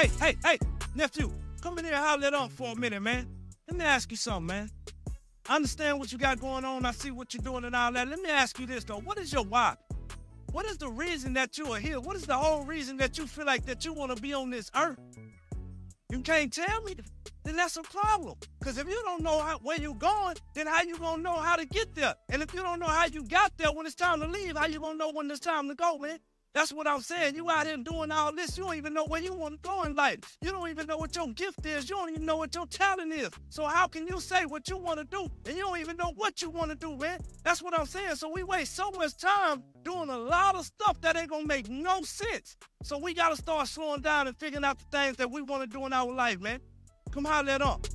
hey, hey, hey, nephew, come in here and holler at Unc for a minute, man. Let me ask you something, man. I understand what you got going on. I see what you're doing and all that. Let me ask you this though. What is your why? What is the reason that you are here? What is the whole reason that you feel like that you want to be on this earth? You can't tell me, then that's a problem. Because if you don't know how, where you're going, then how you to know how to get there? And if you don't know how you got there when it's time to leave, how you to know when it's time to go, man? That's what I'm saying. You out here doing all this, you don't even know where you want to go in life. You don't even know what your gift is. You don't even know what your talent is. So how can you say what you want to do and you don't even know what you want to do, man? That's what I'm saying. So we waste so much time doing a lot of stuff that ain't gonna make no sense. So we gotta start slowing down and figuring out the things that we want to do in our life, man. Come holler that up.